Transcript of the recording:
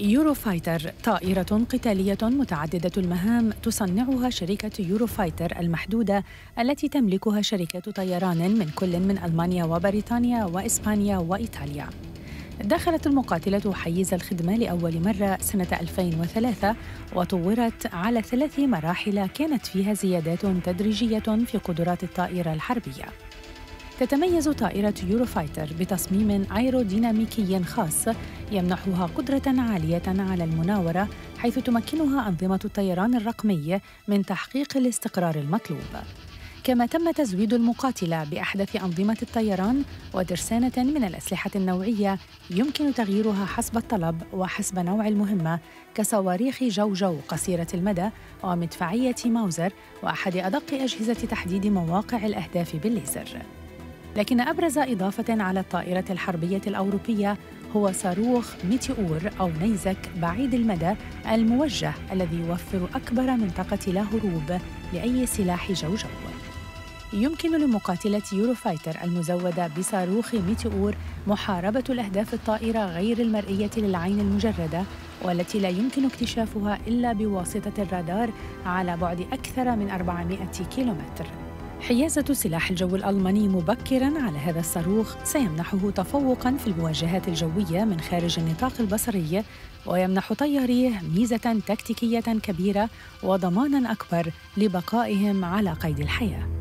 يورو فايتر طائرة قتالية متعددة المهام تصنعها شركة يورو فايتر المحدودة التي تملكها شركة طيران من كل من ألمانيا وبريطانيا وإسبانيا وإيطاليا. دخلت المقاتلة حيز الخدمة لأول مرة سنة 2003 وطورت على ثلاث مراحل كانت فيها زيادات تدريجية في قدرات الطائرة الحربية. تتميز طائرة يوروفايتر بتصميم ايروديناميكي خاص يمنحها قدرة عالية على المناورة حيث تمكنها أنظمة الطيران الرقمي من تحقيق الاستقرار المطلوب. كما تم تزويد المقاتلة بأحدث أنظمة الطيران وترسانة من الأسلحة النوعية يمكن تغييرها حسب الطلب وحسب نوع المهمة كصواريخ جوجو قصيرة المدى ومدفعية ماوزر وأحد أدق أجهزة تحديد مواقع الأهداف بالليزر. لكن أبرز إضافة على الطائرة الحربية الأوروبية هو صاروخ ميتيور أو نيزك بعيد المدى الموجه الذي يوفر أكبر منطقة لا هروب لأي سلاح جو جو. يمكن لمقاتلة يوروفايتر المزودة بصاروخ ميتيور محاربة الأهداف الطائرة غير المرئية للعين المجردة والتي لا يمكن اكتشافها إلا بواسطة الرادار على بعد أكثر من 400 كيلومتر. حيازة سلاح الجو الألماني مبكرا على هذا الصاروخ. سيمنحه تفوقا في المواجهات الجوية من خارج النطاق البصري ويمنح طياريه ميزة تكتيكية كبيرة وضمانا أكبر لبقائهم على قيد الحياة.